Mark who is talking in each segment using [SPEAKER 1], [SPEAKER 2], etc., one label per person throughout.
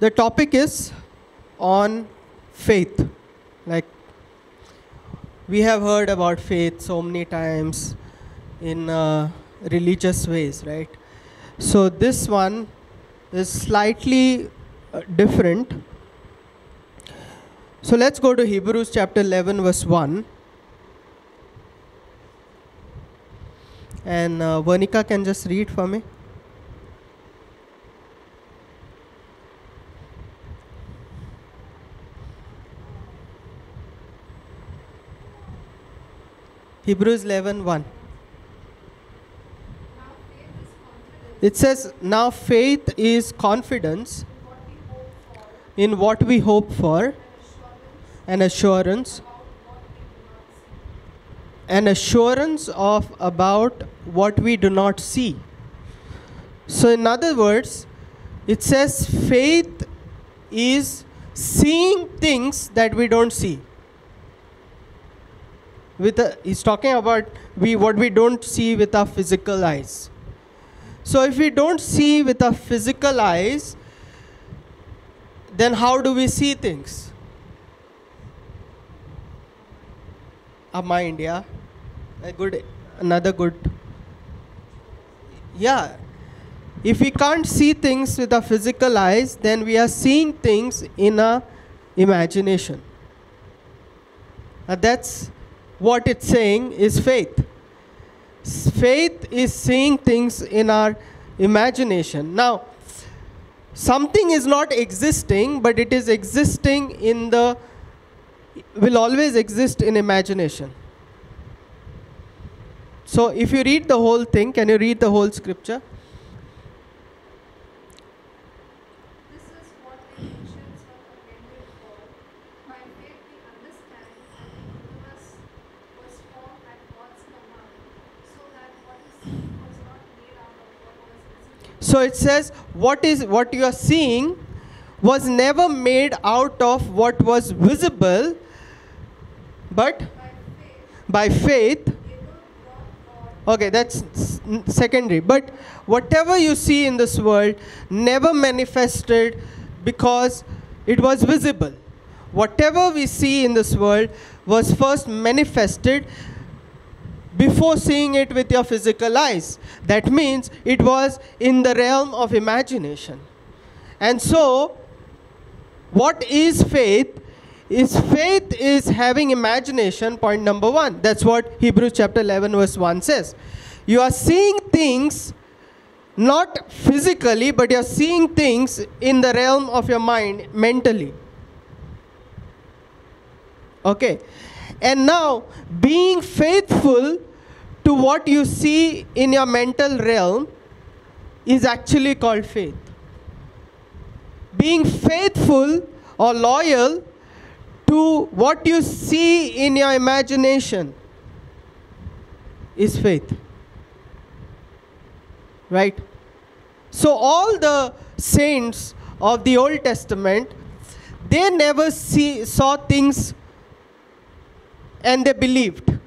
[SPEAKER 1] The topic is on faith. Like we have heard about faith so many times in uh, religious ways, right? So this one is slightly uh, different. So let's go to Hebrews chapter 11, verse 1. And uh, Vernika can just read for me. Hebrews 11 1. It says, Now faith is confidence in what we hope for, an assurance, an assurance of about what we do not see. So, in other words, it says faith is seeing things that we don't see with a, he's talking about we what we don't see with our physical eyes. So if we don't see with our physical eyes then how do we see things? Our mind yeah a good another good. Yeah. If we can't see things with our physical eyes then we are seeing things in our imagination. Now that's what it's saying is faith. Faith is seeing things in our imagination. Now, something is not existing, but it is existing in the, will always exist in imagination. So, if you read the whole thing, can you read the whole scripture?
[SPEAKER 2] This is what the ancients were contended for. By faith we understand that the universe was formed at God's command, so that what is seen was not made out of what was visible.
[SPEAKER 1] So it says, what is what you are seeing was never made out of what was visible, but
[SPEAKER 2] By faith,
[SPEAKER 1] by faith. Okay, that's secondary. But whatever you see in this world never manifested because it was visible. Whatever we see in this world was first manifested before seeing it with your physical eyes. That means it was in the realm of imagination. And so, what is faith? Is faith is having imagination, point number one. That's what Hebrews chapter 11, verse 1 says. You are seeing things not physically, but you're seeing things in the realm of your mind mentally. Okay. And now, being faithful to what you see in your mental realm is actually called faith. Being faithful or loyal to what you see in your imagination is faith. Right? So, all the saints of the Old Testament, they never see, saw things and they believed.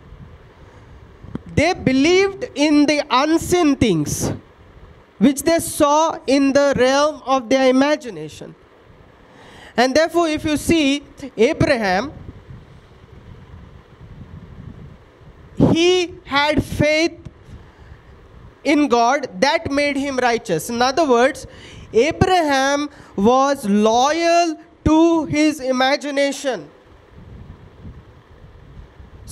[SPEAKER 1] They believed in the unseen things which they saw in the realm of their imagination. And therefore, if you see Abraham, he had faith in God that made him righteous. In other words, Abraham was loyal to his imagination.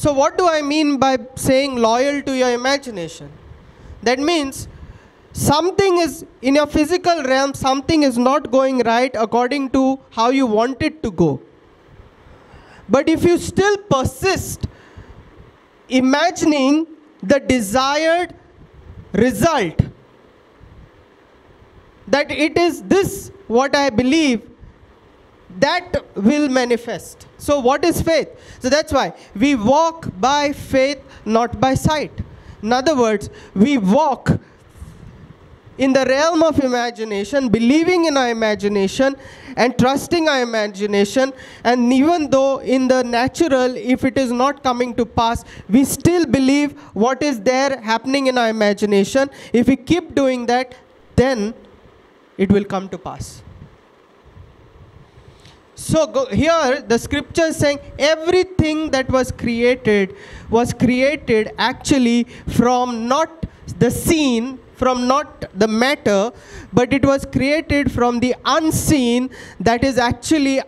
[SPEAKER 1] So, what do I mean by saying loyal to your imagination? That means something is in your physical realm, something is not going right according to how you want it to go. But if you still persist imagining the desired result, that it is this what I believe, that will manifest. So, what is faith? So, that's why we walk by faith, not by sight. In other words, we walk in the realm of imagination, believing in our imagination and trusting our imagination. And even though in the natural, if it is not coming to pass, we still believe what is there happening in our imagination. If we keep doing that, then it will come to pass. So go, here the scripture is saying everything that was created was created actually from not the seen, from not the matter, but it was created from the unseen that is actually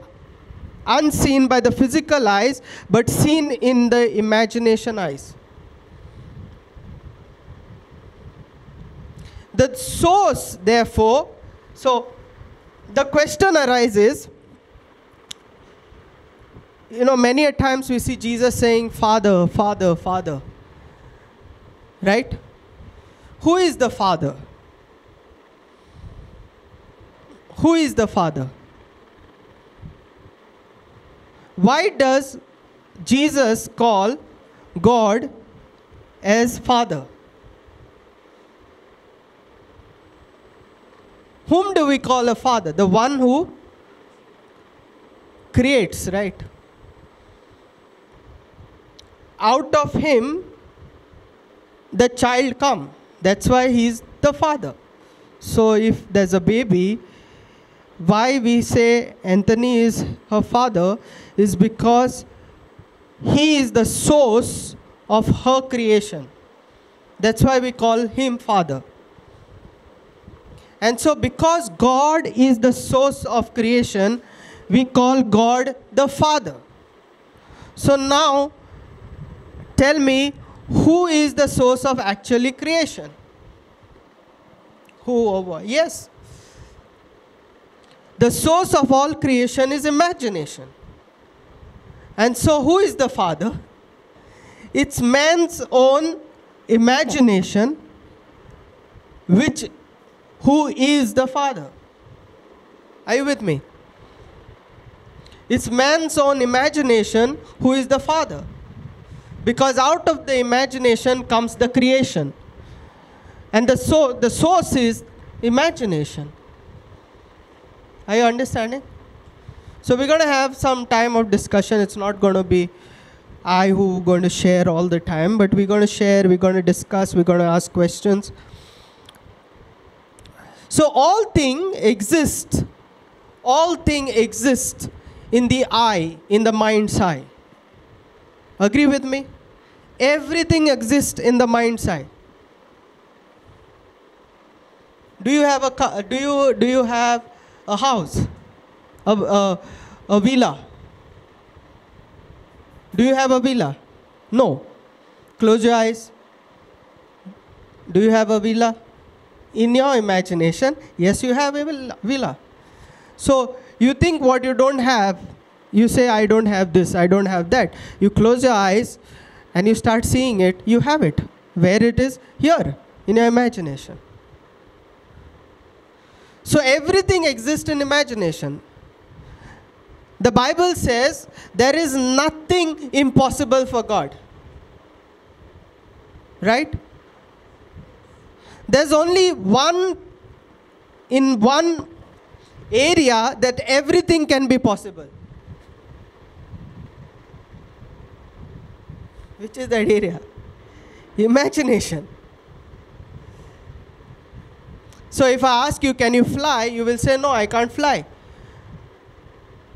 [SPEAKER 1] unseen by the physical eyes but seen in the imagination eyes. The source, therefore, so the question arises you know, many a times we see Jesus saying, Father, Father, Father. Right? Who is the Father? Who is the Father? Why does Jesus call God as Father? Whom do we call a father? The one who creates, right? Out of him, the child come. That's why he's the father. So if there's a baby, why we say Anthony is her father is because he is the source of her creation. That's why we call him father. And so, because God is the source of creation, we call God the Father. So, now tell me who is the source of actually creation? Who or what? Yes. The source of all creation is imagination. And so, who is the Father? It's man's own imagination which who is the Father? Are you with me? It's man's own imagination who is the Father. Because out of the imagination comes the creation. And the, so, the source is imagination. Are you understanding? So we're going to have some time of discussion. It's not going to be I who going to share all the time, but we're going to share, we're going to discuss, we're going to ask questions. So all thing exist, all thing exist in the eye, in the mind's eye. Agree with me? Everything exists in the mind's eye. Do you have a do you do you have a house, a, a, a villa? Do you have a villa? No. Close your eyes. Do you have a villa? In your imagination, yes, you have a villa. So you think what you don't have, you say, I don't have this, I don't have that. You close your eyes and you start seeing it, you have it. Where it is? Here, in your imagination. So everything exists in imagination. The Bible says there is nothing impossible for God. Right? There's only one, in one area that everything can be possible. Which is that area? Imagination. So if I ask you, can you fly? You will say, no, I can't fly.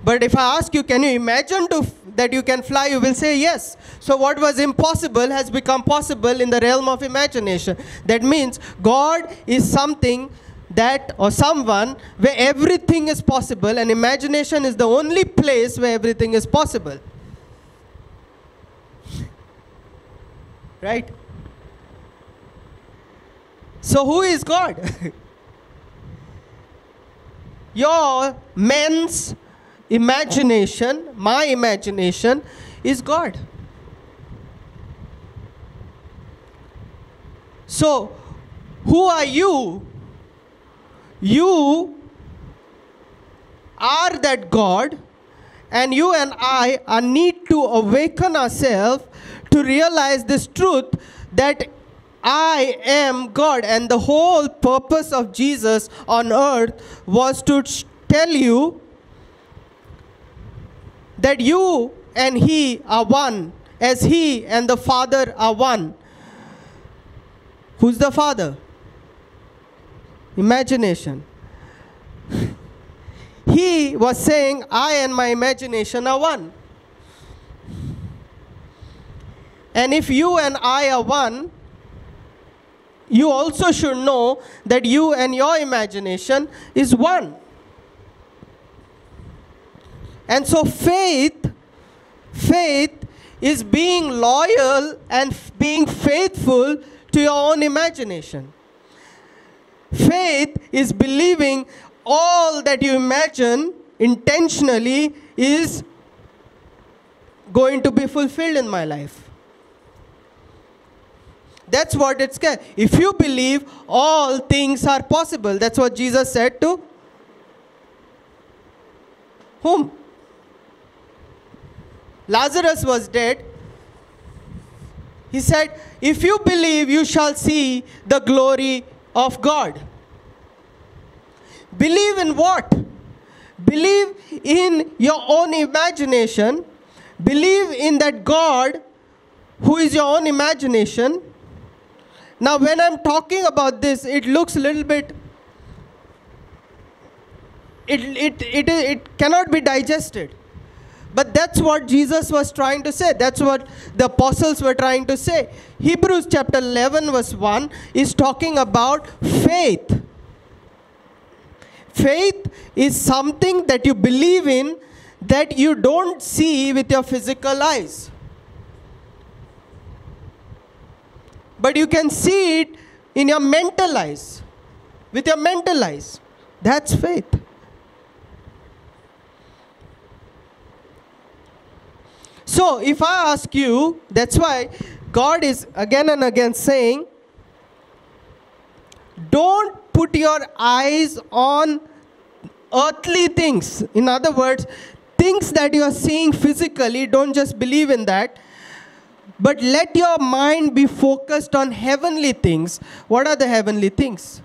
[SPEAKER 1] But if I ask you, can you imagine to f- that you can fly? You will say yes. So what was impossible has become possible in the realm of imagination. That means God is something that or someone where everything is possible and imagination is the only place where everything is possible. Right? So who is God? Your man's imagination, my imagination, is God. So, who are you? You are that God, and you and I are need to awaken ourselves to realize this truth that I am God, and the whole purpose of Jesus on earth was to tell you that you and He are one, as He and the Father are one. Who's the Father? Imagination. he was saying, I and my imagination are one. And if you and I are one, you also should know that you and your imagination is one. And so faith, faith is being loyal and being faithful to your own imagination. Faith is believing all that you imagine intentionally is going to be fulfilled in my life. That's what it's if you believe all things are possible that's what Jesus said to whom? Lazarus was dead. He said if you believe you shall see the glory of God. Believe in what? Believe in your own imagination. Believe in that God who is your own imagination now, when I'm talking about this, it looks a little bit. It, it, it, it cannot be digested. But that's what Jesus was trying to say. That's what the apostles were trying to say. Hebrews chapter 11, verse 1 is talking about faith. Faith is something that you believe in that you don't see with your physical eyes. But you can see it in your mental eyes. With your mental eyes. That's faith. So, if I ask you, that's why God is again and again saying, don't put your eyes on earthly things. In other words, things that you are seeing physically, don't just believe in that but let your mind be focused on heavenly things. What are the heavenly things?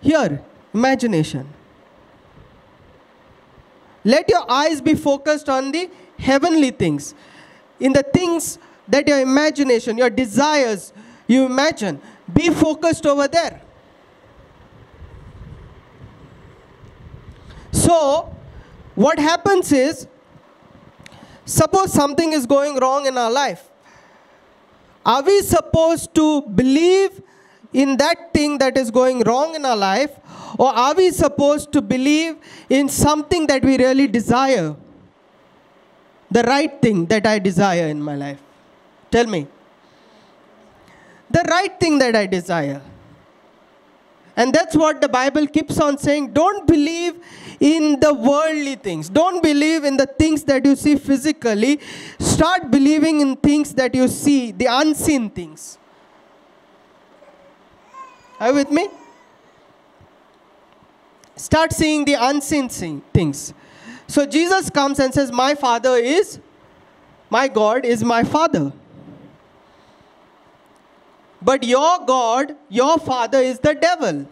[SPEAKER 1] Here, imagination. Let your eyes be focused on the heavenly things. In the things that your imagination, your desires, you imagine. Be focused over there. So, what happens is, suppose something is going wrong in our life are we supposed to believe in that thing that is going wrong in our life? Or are we supposed to believe in something that we really desire? The right thing that I desire in my life? Tell me. The right thing that I desire. And that's what the Bible keeps on saying. Don't believe in the worldly things. Don't believe in the things that you see physically. Start believing in things that you see, the unseen things. Are you with me? Start seeing the unseen things. So Jesus comes and says, My Father is, my God is my Father. But your God, your father is the devil.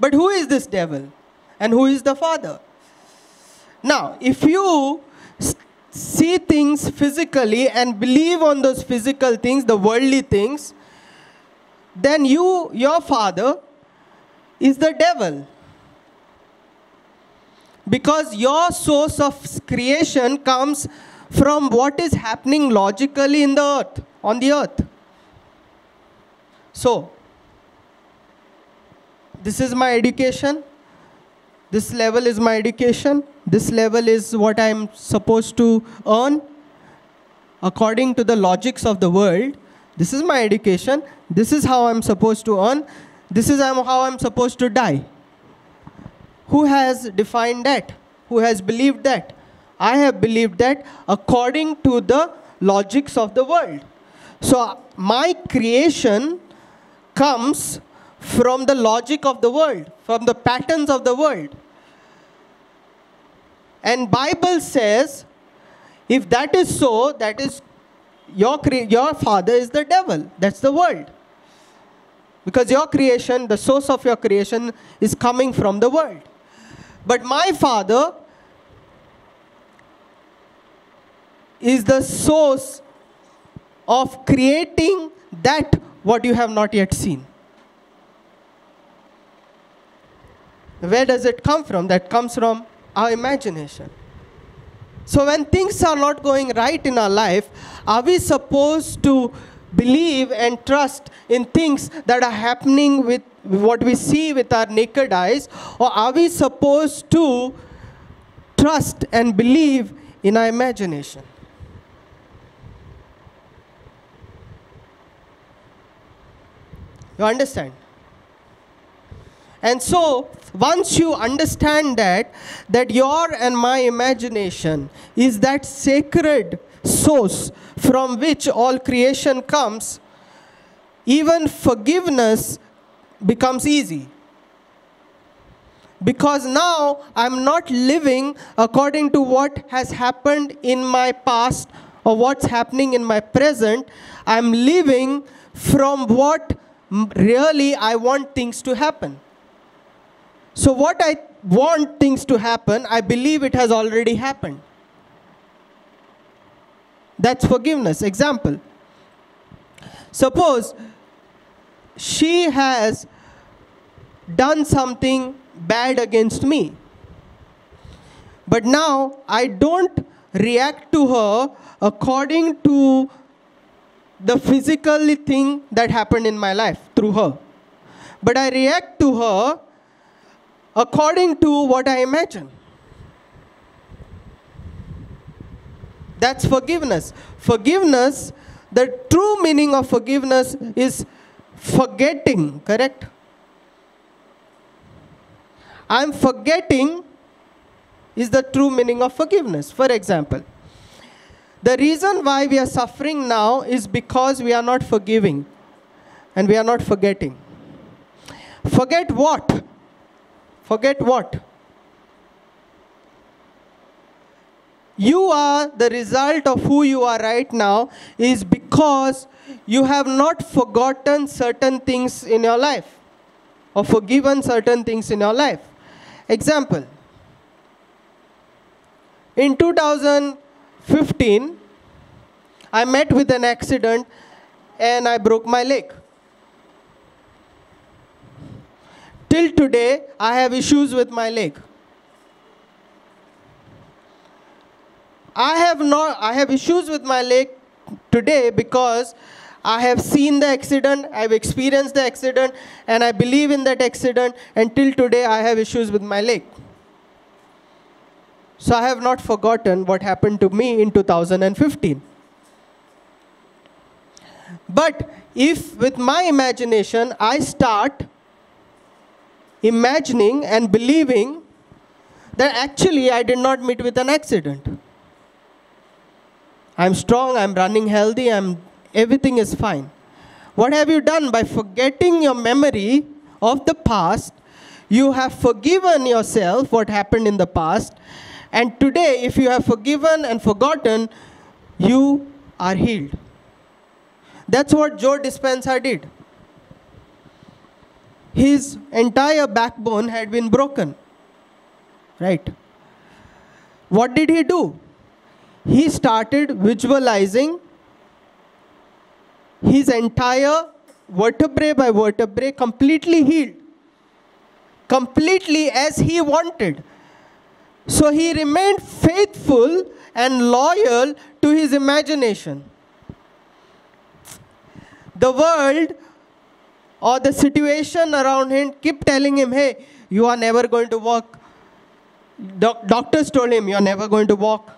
[SPEAKER 1] But who is this devil? And who is the father? Now, if you see things physically and believe on those physical things, the worldly things, then you, your father, is the devil. Because your source of creation comes from what is happening logically in the earth, on the earth. So, this is my education. This level is my education. This level is what I'm supposed to earn according to the logics of the world. This is my education. This is how I'm supposed to earn. This is how I'm supposed to die. Who has defined that? Who has believed that? I have believed that according to the logics of the world. So, my creation comes from the logic of the world, from the patterns of the world. And Bible says, if that is so, that is your, your father is the devil. That's the world. Because your creation, the source of your creation, is coming from the world. But my father is the source of creating that what you have not yet seen. Where does it come from? That comes from our imagination. So, when things are not going right in our life, are we supposed to believe and trust in things that are happening with what we see with our naked eyes, or are we supposed to trust and believe in our imagination? You understand? And so, once you understand that, that your and my imagination is that sacred source from which all creation comes, even forgiveness becomes easy. Because now I'm not living according to what has happened in my past or what's happening in my present. I'm living from what really I want things to happen. So, what I want things to happen, I believe it has already happened. That's forgiveness. Example. Suppose she has done something bad against me. But now I don't react to her according to the physical thing that happened in my life through her. But I react to her according to what I imagine. That's forgiveness. Forgiveness, the true meaning of forgiveness is forgetting, correct? I'm forgetting is the true meaning of forgiveness. For example, the reason why we are suffering now is because we are not forgiving and we are not forgetting. Forget what? Forget what? You are the result of who you are right now is because you have not forgotten certain things in your life or forgiven certain things in your life. Example In 2015, I met with an accident and I broke my leg. Till today, I have issues with my leg. I have not I have issues with my leg today because I have seen the accident, I've experienced the accident, and I believe in that accident. Until today, I have issues with my leg. So I have not forgotten what happened to me in 2015. But if with my imagination I start imagining and believing that actually I did not meet with an accident. I'm strong, I'm running healthy, I'm everything is fine. What have you done by forgetting your memory of the past? You have forgiven yourself what happened in the past, and today, if you have forgiven and forgotten, you are healed. That's what Joe Dispenza did. His entire backbone had been broken. Right? What did he do? He started visualizing his entire vertebrae by vertebrae completely healed. Completely as he wanted. So he remained faithful and loyal to his imagination. The world or the situation around him kept telling him, hey, you are never going to walk. Doc- doctors told him, you're never going to walk.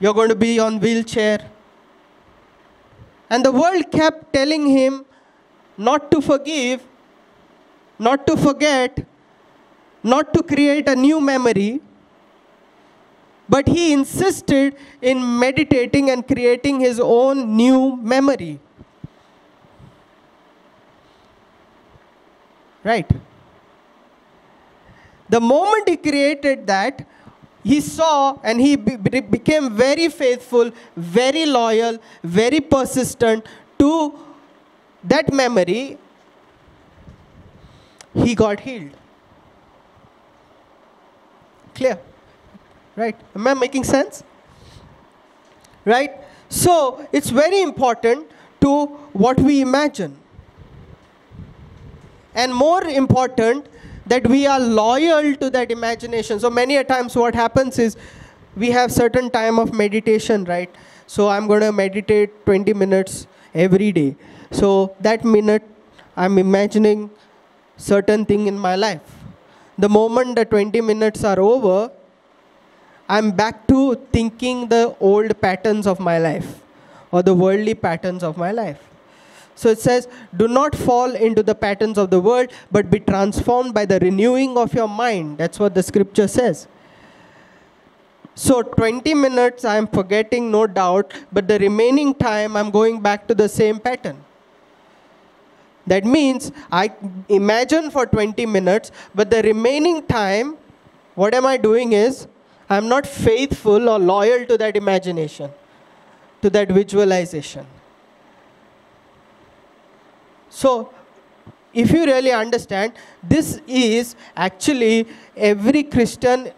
[SPEAKER 1] You're going to be on wheelchair. And the world kept telling him not to forgive, not to forget, not to create a new memory. But he insisted in meditating and creating his own new memory. Right? The moment he created that, he saw and he be- be- became very faithful, very loyal, very persistent to that memory. He got healed. Clear? Right? Am I making sense? Right? So, it's very important to what we imagine. And more important, that we are loyal to that imagination. So many a times what happens is we have certain time of meditation, right? So I'm going to meditate 20 minutes every day. So that minute I'm imagining certain thing in my life. The moment the 20 minutes are over, I'm back to thinking the old patterns of my life or the worldly patterns of my life. So it says, Do not fall into the patterns of the world, but be transformed by the renewing of your mind. That's what the scripture says. So 20 minutes I am forgetting, no doubt, but the remaining time I'm going back to the same pattern. That means I imagine for 20 minutes, but the remaining time, what am I doing is I'm not faithful or loyal to that imagination, to that visualization. So, if you really understand, this is actually every Christian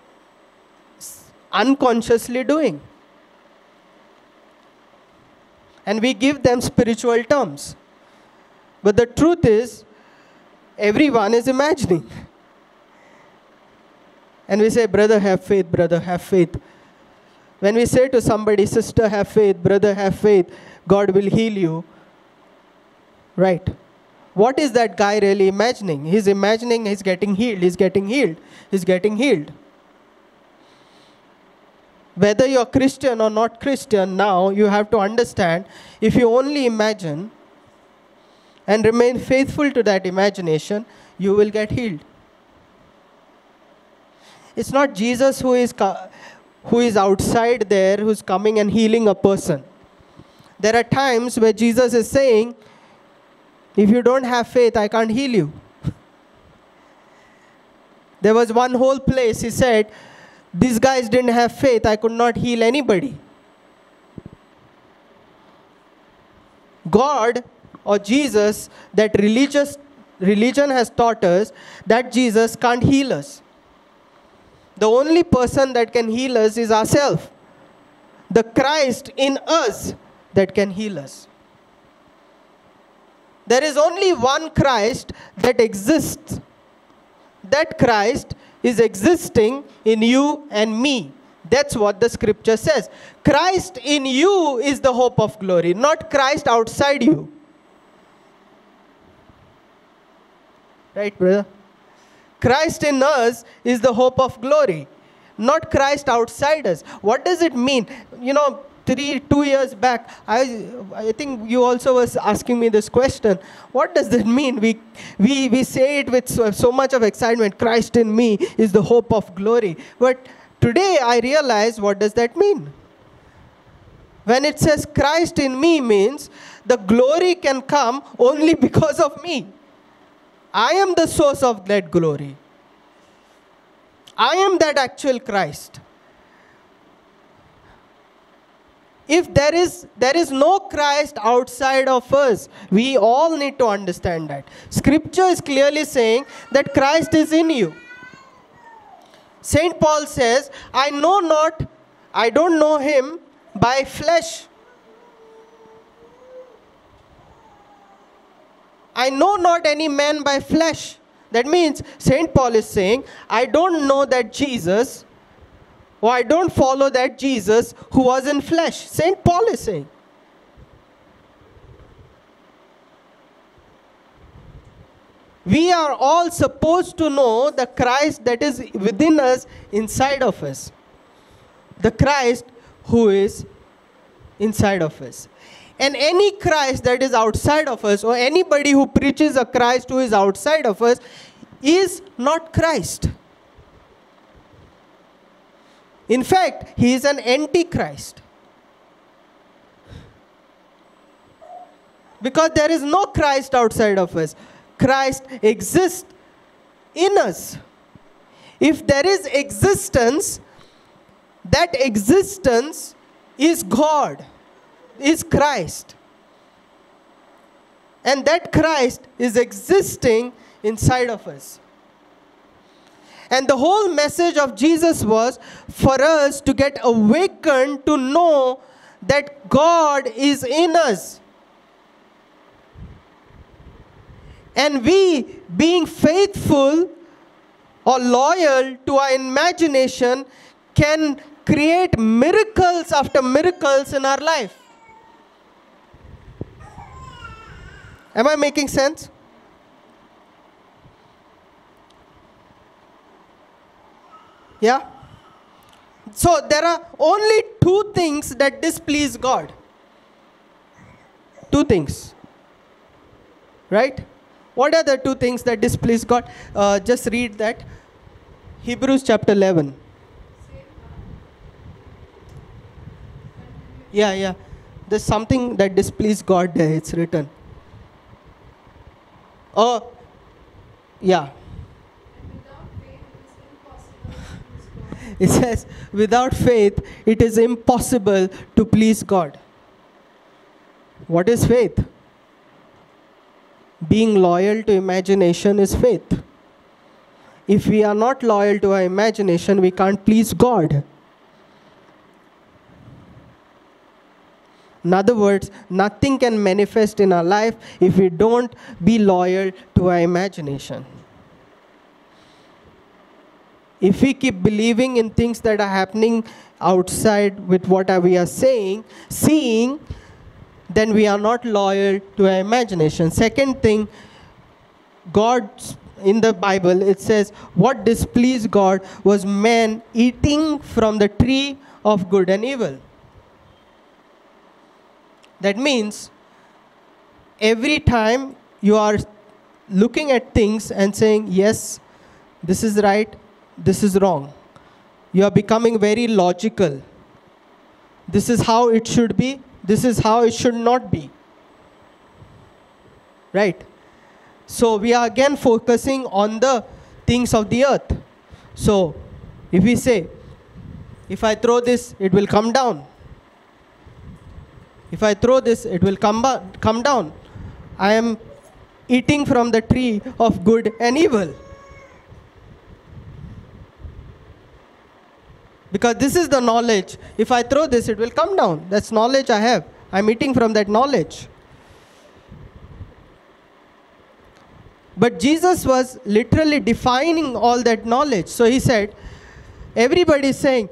[SPEAKER 1] unconsciously doing. And we give them spiritual terms. But the truth is, everyone is imagining. And we say, brother, have faith, brother, have faith. When we say to somebody, sister, have faith, brother, have faith, God will heal you, right? What is that guy really imagining? He's imagining he's getting healed, he's getting healed, he's getting healed. Whether you're Christian or not Christian, now you have to understand if you only imagine and remain faithful to that imagination, you will get healed. It's not Jesus who is, who is outside there, who's coming and healing a person. There are times where Jesus is saying, If you don't have faith, I can't heal you. There was one whole place, he said, These guys didn't have faith, I could not heal anybody. God or Jesus, that religious religion has taught us that Jesus can't heal us. The only person that can heal us is ourselves. The Christ in us that can heal us. There is only one Christ that exists. That Christ is existing in you and me. That's what the scripture says. Christ in you is the hope of glory, not Christ outside you. Right, brother? Christ in us is the hope of glory, not Christ outside us. What does it mean? You know, three, two years back, I, I think you also was asking me this question. What does that mean? We, we, we say it with so, so much of excitement. Christ in me is the hope of glory. But today I realize what does that mean? When it says Christ in me means the glory can come only because of me. I am the source of that glory. I am that actual Christ. If there is there is no Christ outside of us, we all need to understand that. Scripture is clearly saying that Christ is in you. Saint Paul says, I know not, I don't know him by flesh. I know not any man by flesh. That means St. Paul is saying, I don't know that Jesus, I don't follow that Jesus who was in flesh. St. Paul is saying. We are all supposed to know the Christ that is within us, inside of us. The Christ who is inside of us. And any Christ that is outside of us, or anybody who preaches a Christ who is outside of us, is not Christ. In fact, he is an antichrist. Because there is no Christ outside of us. Christ exists in us. If there is existence, that existence is God, is Christ. And that Christ is existing inside of us. And the whole message of Jesus was for us to get awakened to know that God is in us. And we, being faithful or loyal to our imagination can create miracles after miracles in our life. Am I making sense? Yeah? So there are only two things that displease God. Two things. Right? What are the two things that displease God? Uh, just read that. Hebrews chapter 11. Yeah, yeah. There's something that displease God there. It's written. Oh, yeah.
[SPEAKER 2] And without faith, it
[SPEAKER 1] says, without faith, it is impossible to please God. What is faith? Being loyal to imagination is faith. If we are not loyal to our imagination, we can't please God. In other words, nothing can manifest in our life if we don't be loyal to our imagination. If we keep believing in things that are happening outside with what we are saying, seeing, then we are not loyal to our imagination. Second thing, God in the Bible it says what displeased God was man eating from the tree of good and evil. That means every time you are looking at things and saying, yes, this is right, this is wrong, you are becoming very logical. This is how it should be, this is how it should not be. Right? So we are again focusing on the things of the earth. So if we say, if I throw this, it will come down. If I throw this, it will come, come down. I am eating from the tree of good and evil. Because this is the knowledge. If I throw this, it will come down. That's knowledge I have. I'm eating from that knowledge. But Jesus was literally defining all that knowledge. So he said, Everybody is saying,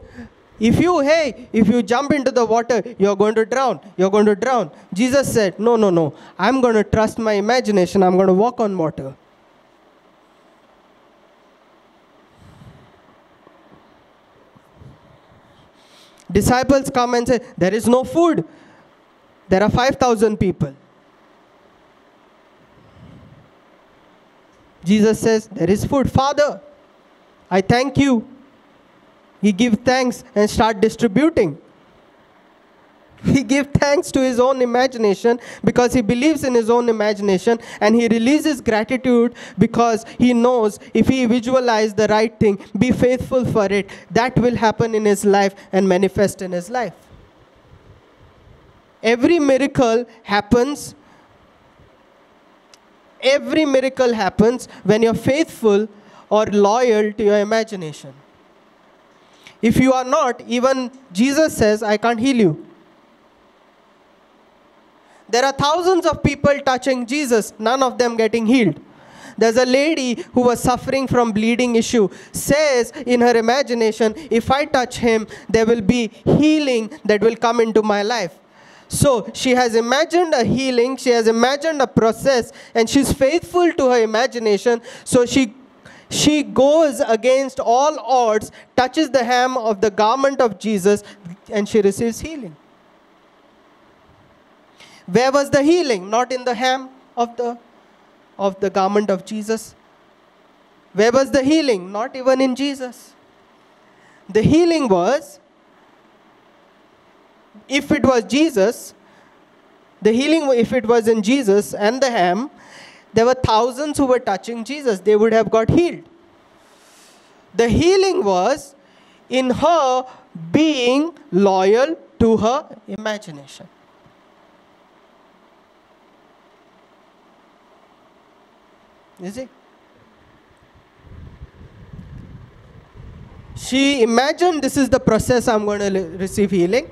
[SPEAKER 1] if you, hey, if you jump into the water, you're going to drown. You're going to drown. Jesus said, No, no, no. I'm going to trust my imagination. I'm going to walk on water. Disciples come and say, There is no food. There are 5,000 people. Jesus says, There is food. Father, I thank you. He give thanks and start distributing. He give thanks to his own imagination because he believes in his own imagination and he releases gratitude because he knows if he visualize the right thing, be faithful for it, that will happen in his life and manifest in his life. Every miracle happens every miracle happens when you're faithful or loyal to your imagination. If you are not, even Jesus says, I can't heal you. There are thousands of people touching Jesus, none of them getting healed. There's a lady who was suffering from bleeding issue, says in her imagination, if I touch him, there will be healing that will come into my life. So she has imagined a healing, she has imagined a process, and she's faithful to her imagination. So she she goes against all odds, touches the hem of the garment of Jesus, and she receives healing. Where was the healing? Not in the hem of the of the garment of Jesus. Where was the healing? Not even in Jesus. The healing was if it was Jesus, the healing, if it was in Jesus and the ham, there were thousands who were touching Jesus. They would have got healed. The healing was in her being loyal to her imagination. Is it? She imagined this is the process I'm going to receive healing.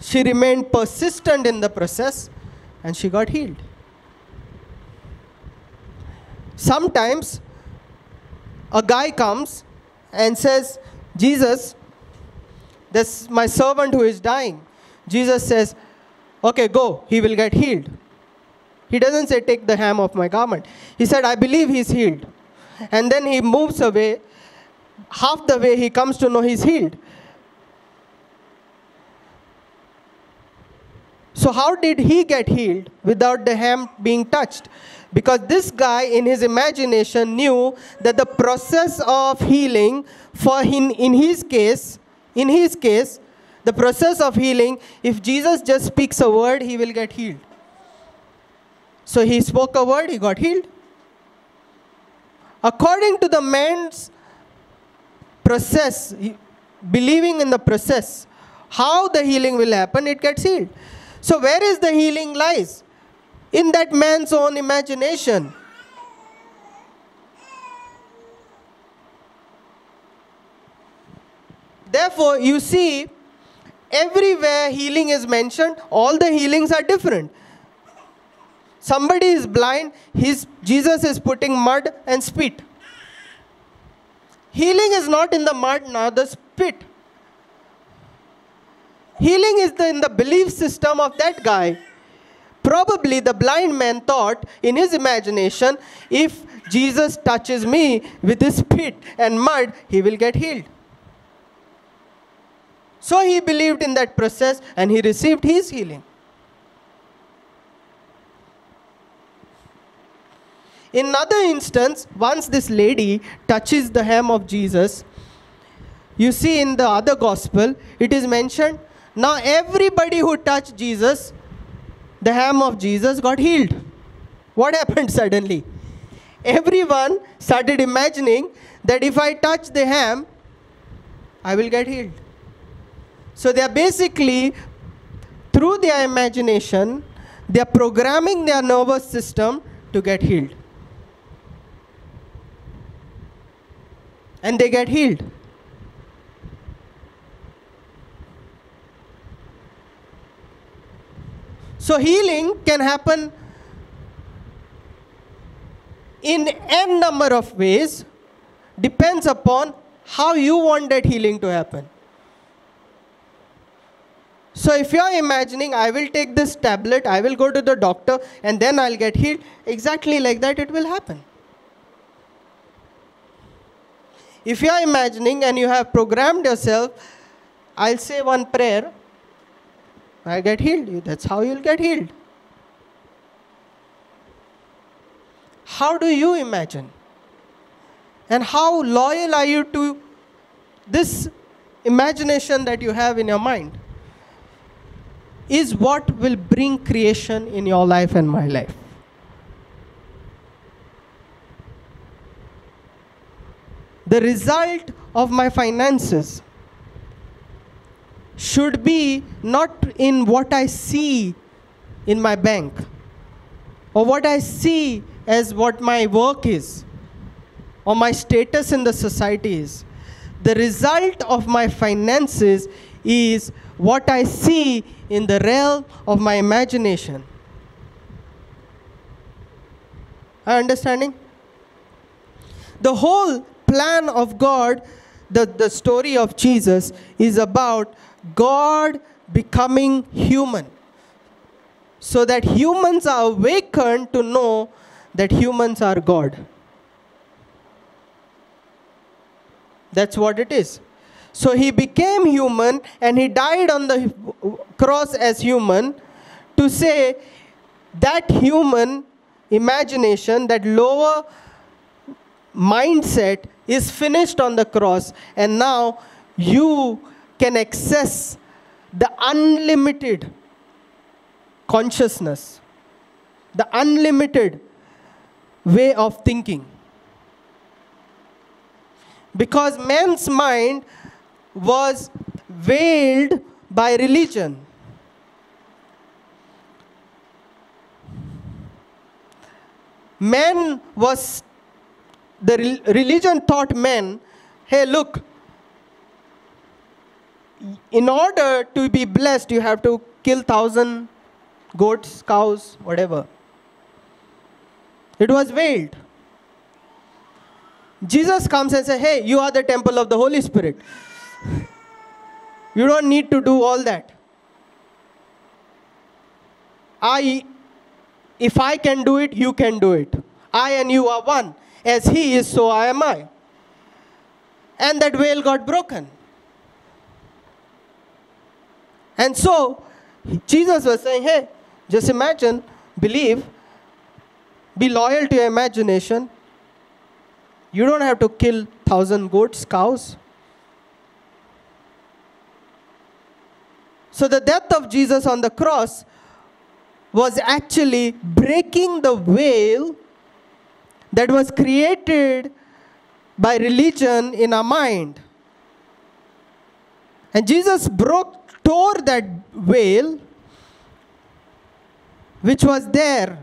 [SPEAKER 1] She remained persistent in the process and she got healed. Sometimes a guy comes and says, Jesus, this my servant who is dying. Jesus says, Okay, go, he will get healed. He doesn't say, Take the hem of my garment. He said, I believe he's healed. And then he moves away. Half the way he comes to know he's healed. So, how did he get healed without the hem being touched? Because this guy, in his imagination, knew that the process of healing, for him, in his case, in his case, the process of healing, if Jesus just speaks a word, he will get healed. So he spoke a word, he got healed. According to the man's process, believing in the process, how the healing will happen, it gets healed. So where is the healing lies? In that man's own imagination. Therefore, you see, everywhere healing is mentioned, all the healings are different. Somebody is blind, his, Jesus is putting mud and spit. Healing is not in the mud, nor the spit. Healing is the, in the belief system of that guy. Probably the blind man thought in his imagination if Jesus touches me with his spit and mud, he will get healed. So he believed in that process and he received his healing. In another instance, once this lady touches the hem of Jesus, you see in the other gospel, it is mentioned now everybody who touched Jesus, the hem of Jesus, got healed. What happened suddenly? Everyone started imagining that if I touch the hem, I will get healed. So they are basically, through their imagination, they are programming their nervous system to get healed. And they get healed. So healing can happen in n number of ways, depends upon how you want that healing to happen. So if you are imagining, I will take this tablet, I will go to the doctor, and then I'll get healed, exactly like that it will happen. If you are imagining and you have programmed yourself, I'll say one prayer, I get healed. That's how you'll get healed. How do you imagine? And how loyal are you to this imagination that you have in your mind? Is what will bring creation in your life and my life. The result of my finances should be not in what I see in my bank or what I see as what my work is or my status in the society is. The result of my finances is what I see in the realm of my imagination. Are understanding? The whole plan of God, the, the story of Jesus, is about God becoming human. So that humans are awakened to know that humans are God. That's what it is. So he became human and he died on the cross as human to say that human imagination, that lower mindset is finished on the cross, and now you can access the unlimited consciousness, the unlimited way of thinking. Because man's mind was veiled by religion. Man was, the religion taught men, hey, look, in order to be blessed, you have to kill thousand goats, cows, whatever. It was veiled. Jesus comes and says, Hey, you are the temple of the Holy Spirit. You don't need to do all that. I, if I can do it, you can do it. I and you are one. As He is, so I am I. And that veil got broken. And so, Jesus was saying, Hey, just imagine, believe, be loyal to your imagination. You don't have to kill thousand goats, cows. So the death of Jesus on the cross was actually breaking the veil that was created by religion in our mind. And Jesus broke, tore that veil which was there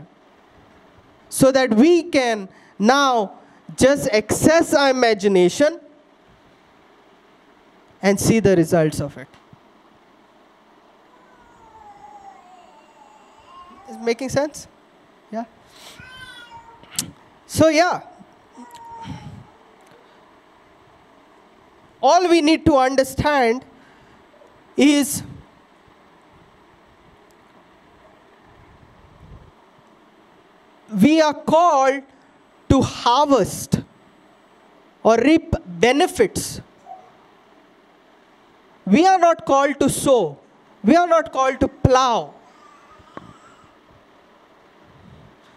[SPEAKER 1] so that we can now just access our imagination and see the results of it. Is it making sense? So, yeah. All we need to understand is we are called to harvest or reap benefits. We are not called to sow. We are not called to plow.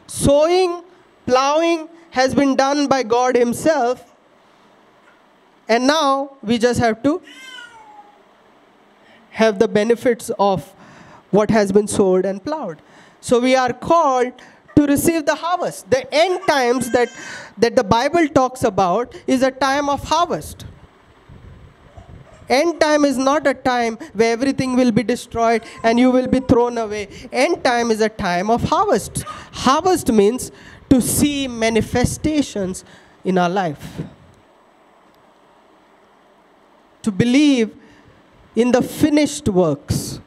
[SPEAKER 1] Sowing, plowing has been done by God Himself, and now we just have to have the benefits of what has been sowed and plowed. So we are called to receive the harvest. The end times that, that the Bible talks about is a time of harvest. End time is not a time where everything will be destroyed and you will be thrown away. End time is a time of harvest. Harvest means to see manifestations in our life. To believe in the finished works.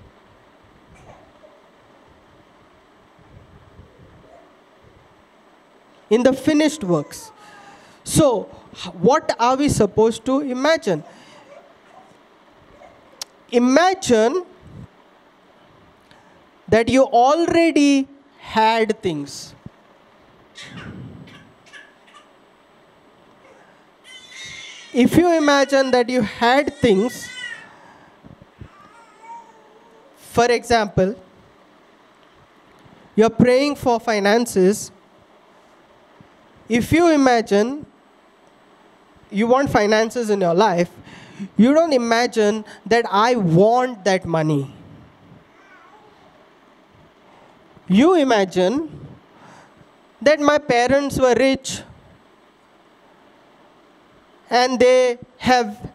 [SPEAKER 1] In the finished works. So, what are we supposed to imagine? Imagine that you already had things. If you imagine that you had things, for example, you're praying for finances. If you imagine you want finances in your life, you don't imagine that I want that money. You imagine that my parents were rich and they have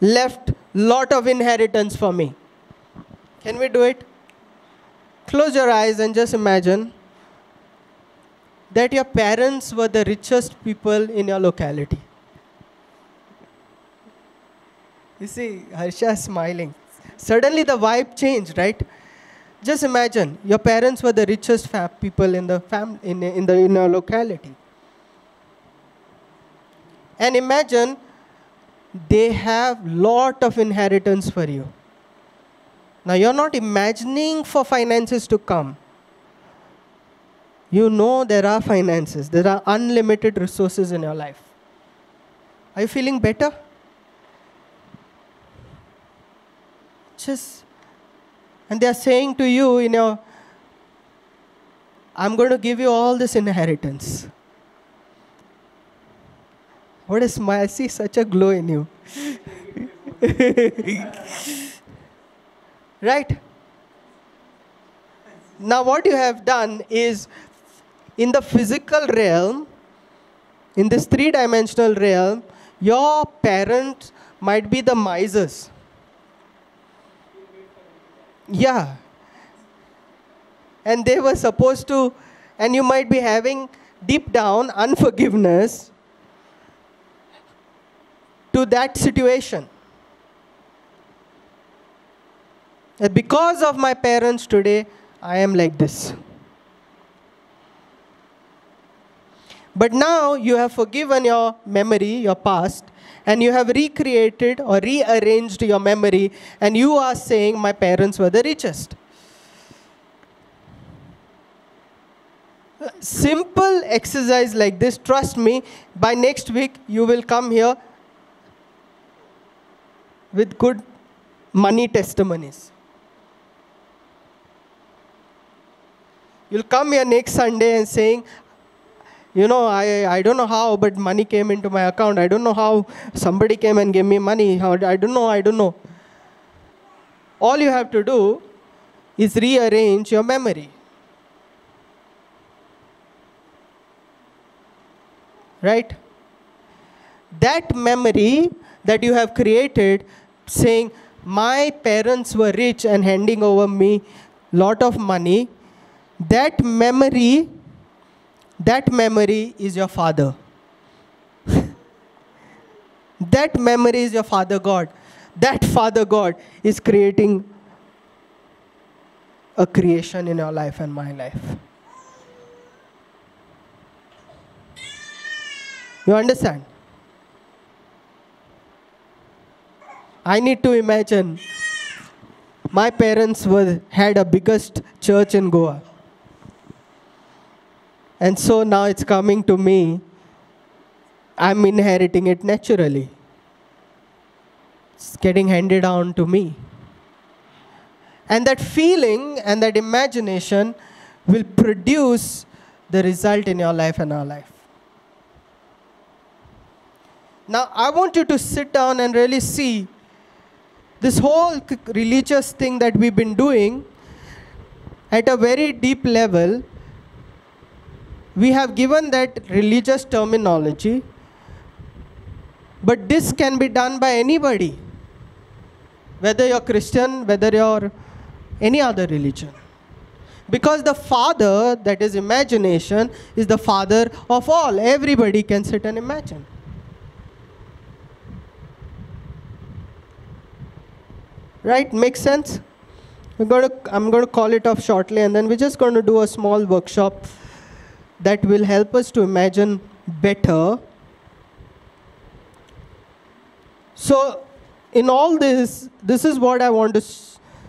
[SPEAKER 1] left lot of inheritance for me. Can we do it? Close your eyes and just imagine that your parents were the richest people in your locality. You see, Harsha is smiling. Suddenly the vibe changed, right? Just imagine your parents were the richest people in the fam- in, in the in locality. And imagine they have lot of inheritance for you. Now you're not imagining for finances to come. You know there are finances, there are unlimited resources in your life. Are you feeling better? Just, and they are saying to you, you know, I'm going to give you all this inheritance. What a smile. I see such a glow in you. right? Now, what you have done is in the physical realm, in this three dimensional realm, your parents might be the misers. Yeah. And they were supposed to, and you might be having deep down unforgiveness to that situation. That because of my parents today, I am like this. But now you have forgiven your memory, your past, and you have recreated or rearranged your memory, and you are saying, My parents were the richest. Simple exercise like this, trust me, by next week you will come here with good money testimonies. You'll come here next Sunday and saying, you know, I, I don't know how, but money came into my account. I don't know how somebody came and gave me money. How, I don't know, I don't know. All you have to do is rearrange your memory. Right? That memory that you have created saying, my parents were rich and handing over me lot of money, that memory that memory is your father. that memory is your father God. That father God is creating a creation in your life and my life. You understand? I need to imagine my parents were had a biggest church in Goa. And so now it's coming to me. I'm inheriting it naturally. It's getting handed down to me. And that feeling and that imagination will produce the result in your life and our life. Now, I want you to sit down and really see this whole religious thing that we've been doing at a very deep level we have given that religious terminology, but this can be done by anybody, whether you're Christian, whether you're any other religion. Because the Father, that is imagination, is the Father of all. Everybody can sit and imagine. Right? Makes sense? We're going to, I'm going to call it off shortly, and then we're just going to do a small workshop that will help us to imagine better. So, in all this, this is what I want to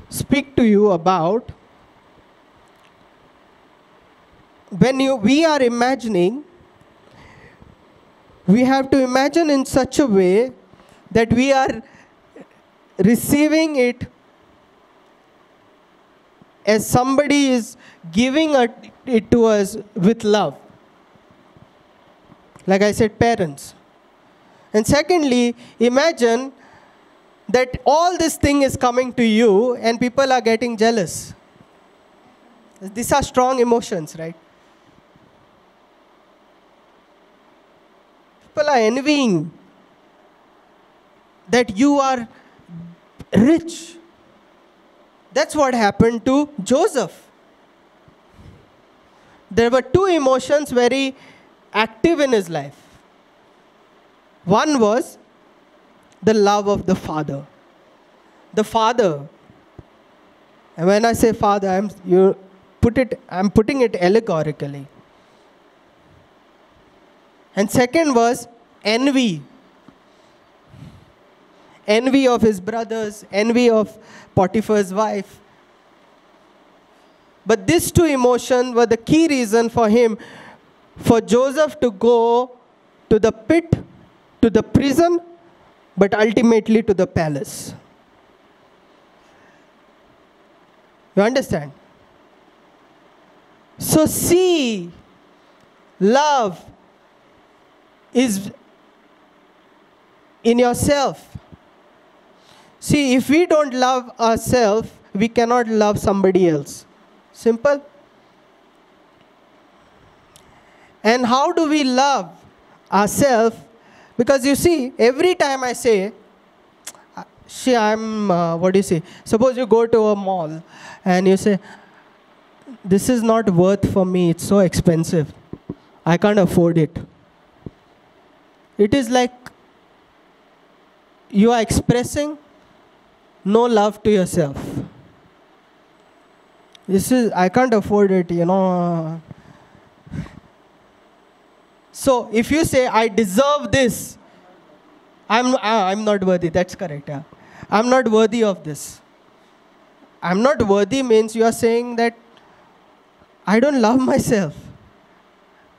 [SPEAKER 1] speak to you about. When you, we are imagining, we have to imagine in such a way that we are receiving it as somebody is giving it, it to us with love. Like I said, parents. And secondly, imagine that all this thing is coming to you and people are getting jealous. These are strong emotions, right? People are envying that you are rich that's what happened to Joseph. There were two emotions very active in his life. One was the love of the father. The father. And when I say father, I'm, you put it, I'm putting it allegorically. And second was envy. Envy of his brothers, envy of Potiphar's wife. But these two emotions were the key reason for him, for Joseph to go to the pit, to the prison, but ultimately to the palace. You understand? So, see, love is in yourself. See, if we don't love ourselves, we cannot love somebody else. Simple. And how do we love ourselves? Because you see, every time I say, see, I'm, uh, what do you say? Suppose you go to a mall and you say, this is not worth for me, it's so expensive. I can't afford it. It is like you are expressing no love to yourself. This is, I can't afford it, you know. So if you say, I deserve this, I'm, ah, I'm not worthy. That's correct. Yeah. I'm not worthy of this. I'm not worthy means you are saying that I don't love myself.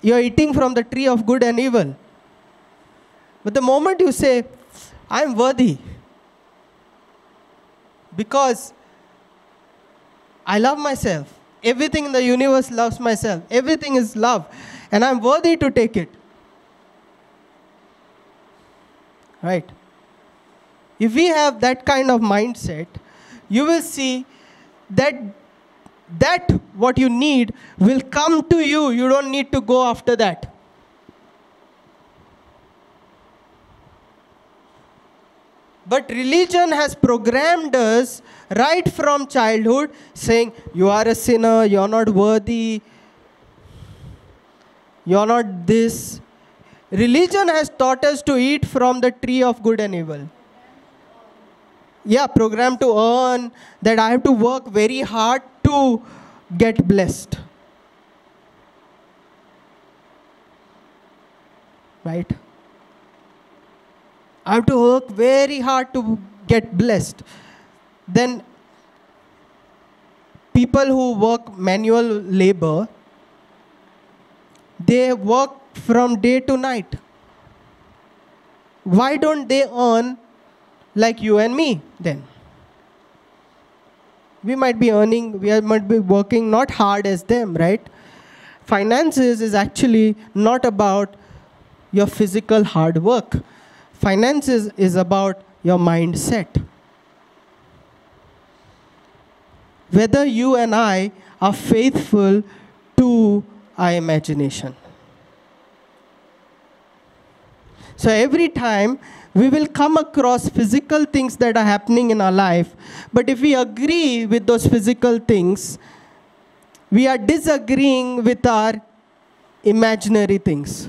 [SPEAKER 1] You are eating from the tree of good and evil. But the moment you say, I'm worthy, because I love myself, everything in the universe loves myself, everything is love, and I'm worthy to take it. Right? If we have that kind of mindset, you will see that that what you need will come to you. You don't need to go after that. But religion has programmed us right from childhood saying, You are a sinner, you're not worthy, you're not this. Religion has taught us to eat from the tree of good and evil. Yeah, programmed to earn, that I have to work very hard to get blessed. Right? I have to work very hard to get blessed. Then people who work manual labor, they work from day to night. Why don't they earn like you and me then? We might be earning, we might be working not hard as them, right? Finances is actually not about your physical hard work Finances is about your mindset. Whether you and I are faithful to our imagination. So every time we will come across physical things that are happening in our life, but if we agree with those physical things, we are disagreeing with our imaginary things.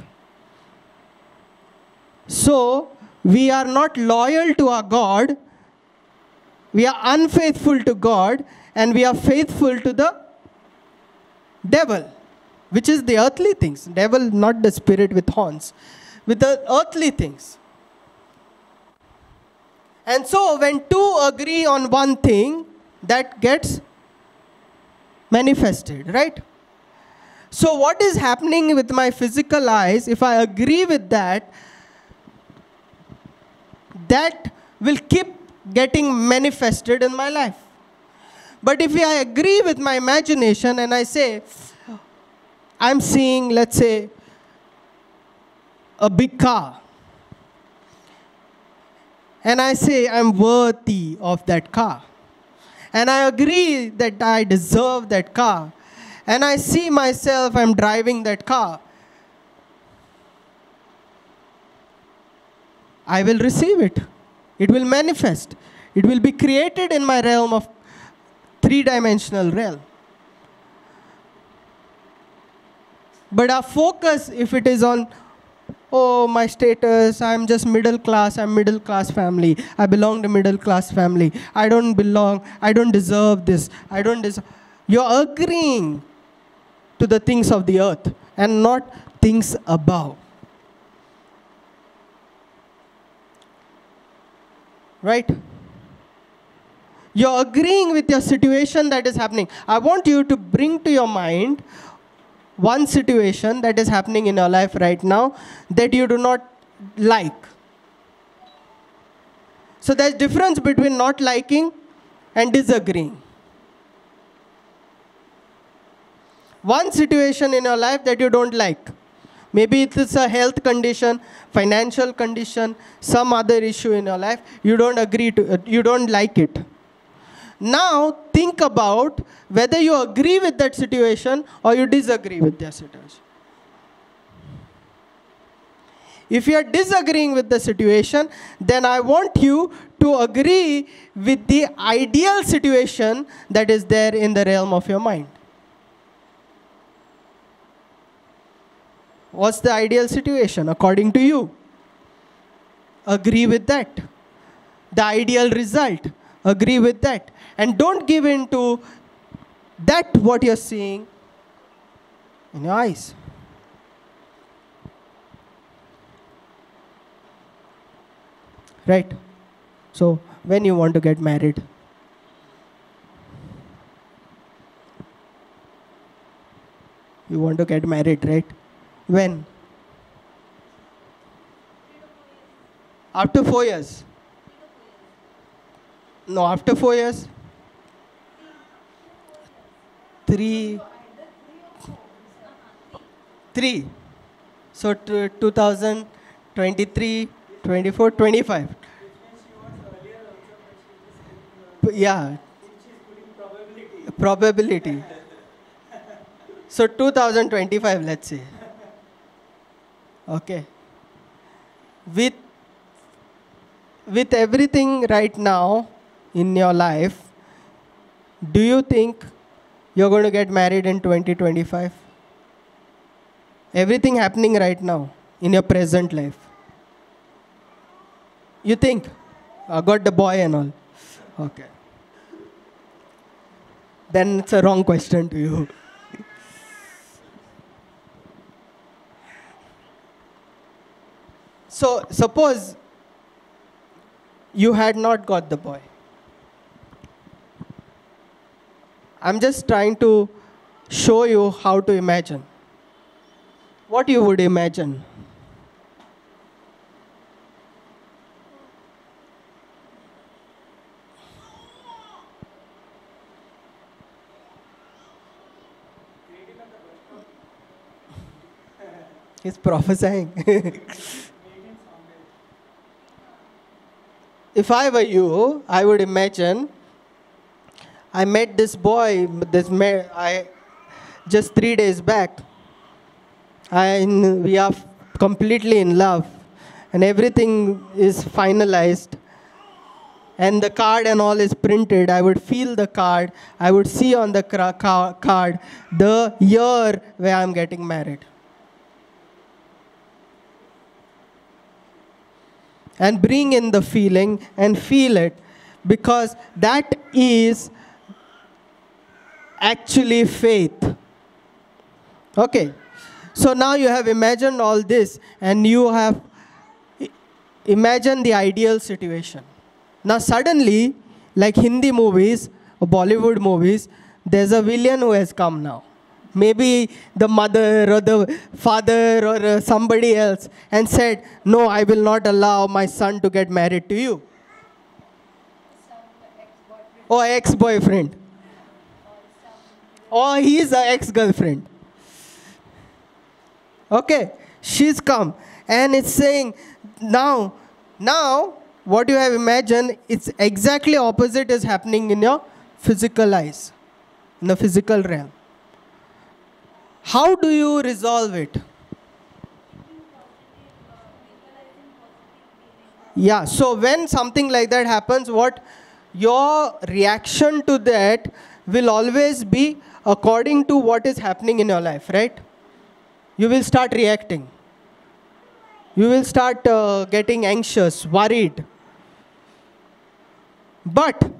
[SPEAKER 1] So, we are not loyal to our God, we are unfaithful to God, and we are faithful to the devil, which is the earthly things. Devil, not the spirit with horns, with the earthly things. And so, when two agree on one thing, that gets manifested, right? So, what is happening with my physical eyes, if I agree with that, that will keep getting manifested in my life. But if I agree with my imagination and I say, I'm seeing, let's say, a big car, and I say, I'm worthy of that car, and I agree that I deserve that car, and I see myself, I'm driving that car, I will receive it. It will manifest. It will be created in my realm of three dimensional realm. But our focus, if it is on, oh, my status, I'm just middle class, I'm middle class family, I belong to middle class family, I don't belong, I don't deserve this, I don't deserve. You're agreeing to the things of the earth and not things above. Right? You're agreeing with your situation that is happening. I want you to bring to your mind one situation that is happening in your life right now that you do not like. So there's difference between not liking and disagreeing. One situation in your life that you don't like. Maybe it's a health condition, financial condition, some other issue in your life. You don't agree to it, you don't like it. Now think about whether you agree with that situation or you disagree with that situation. If you are disagreeing with the situation, then I want you to agree with the ideal situation that is there in the realm of your mind. What's the ideal situation according to you? Agree with that. The ideal result. Agree with that. And don't give in to that what you're seeing in your eyes. Right? So, when you want to get married, you want to get married, right? When? After four years. No, after four years. Three. Three. So t- 2023, 24, 25. P- Yeah. Probability. So 2025, let's say. Okay. With with everything right now in your life, do you think you're going to get married in 2025? Everything happening right now in your present life. You think? I got the boy and all. Okay. Then it's a wrong question to you. So, suppose you had not got the boy. I'm just trying to show you how to imagine. What you would imagine. He's prophesying. if I were you, I would imagine I met this boy, this ma- I just three days back. I, we are completely in love, and everything is finalized. And the card and all is printed. I would feel the card. I would see on the cra- ca- card the year where I'm getting married. And bring in the feeling and feel it because that is actually faith. Okay, so now you have imagined all this and you have imagined the ideal situation. Now, suddenly, like Hindi movies or Bollywood movies, there's a villain who has come now. Maybe the mother or the father or uh, somebody else and said, No, I will not allow my son to get married to you. Or ex boyfriend. Or he's an ex girlfriend. Okay, she's come and it's saying, Now, now, what you have imagined, it's exactly opposite is happening in your physical eyes, in the physical realm. How do you resolve it? Yeah, so when something like that happens, what your reaction to that will always be according to what is happening in your life, right? You will start reacting. You will start uh, getting anxious, worried. But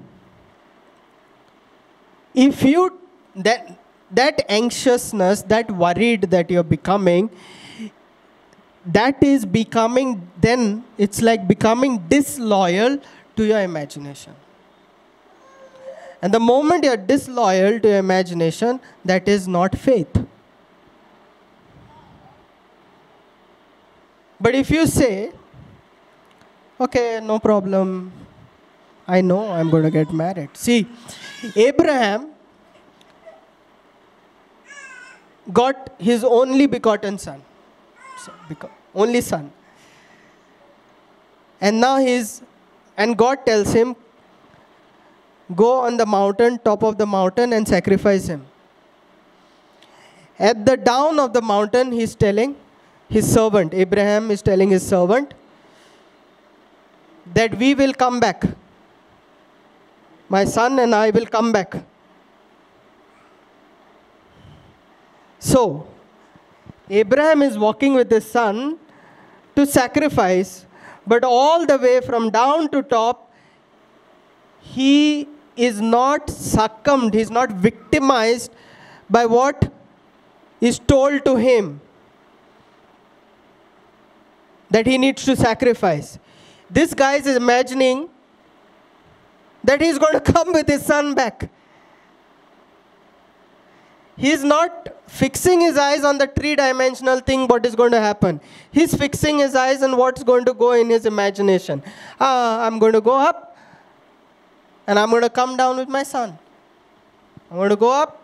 [SPEAKER 1] if you that that anxiousness that worried that you're becoming that is becoming then it's like becoming disloyal to your imagination. And the moment you're disloyal to your imagination that is not faith. But if you say okay no problem. I know i'm going to get married. See abraham got his only begotten son, so, only son. And now he's, and God tells him, go on the mountain, top of the mountain, and sacrifice him. At the down of the mountain, he's telling his servant, Abraham is telling his servant, that we will come back. My son and I will come back. So, Abraham is walking with his son to sacrifice, but all the way from down to top, he is not succumbed, he is not victimized by what is told to him that he needs to sacrifice. this guy is imagining that he's going to come with his son back. He's not fixing his eyes on the three dimensional thing, what is going to happen. He's fixing his eyes on what's going to go in his imagination. Ah, I'm going to go up and I'm going to come down with my son. I'm going to go up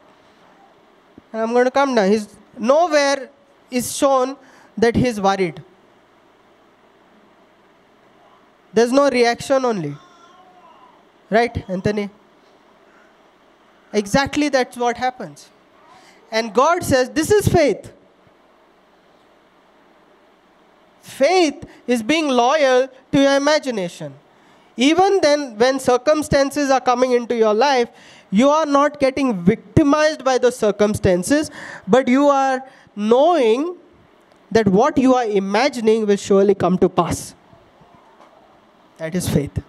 [SPEAKER 1] and I'm going to come down. He's nowhere is shown that he's worried. There's no reaction only. Right, Anthony? Exactly that's what happens. And God says, This is faith. Faith is being loyal to your imagination. Even then, when circumstances are coming into your life, you are not getting victimized by the circumstances, but you are knowing that what you are imagining will surely come to pass. That is faith.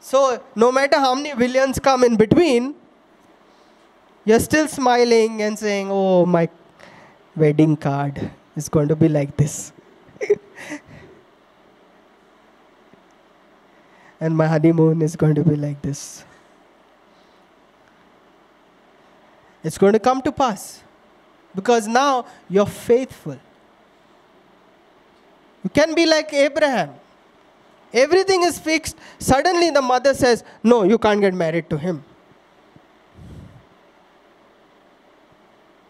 [SPEAKER 1] So, no matter how many villains come in between, you're still smiling and saying, Oh, my wedding card is going to be like this. and my honeymoon is going to be like this. It's going to come to pass because now you're faithful. You can be like Abraham. Everything is fixed. Suddenly the mother says, No, you can't get married to him.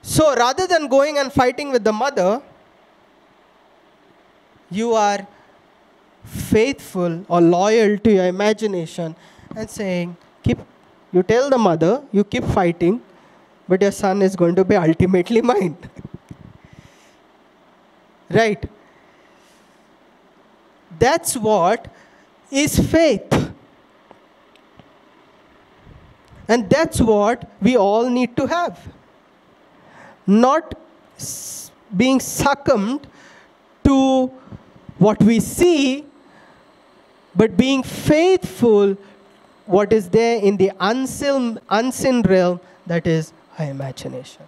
[SPEAKER 1] So rather than going and fighting with the mother, you are faithful or loyal to your imagination and saying, keep, you tell the mother, you keep fighting, but your son is going to be ultimately mine. right? That's what is faith. And that's what we all need to have. Not being succumbed to what we see, but being faithful what is there in the unseen, unseen realm that is our imagination.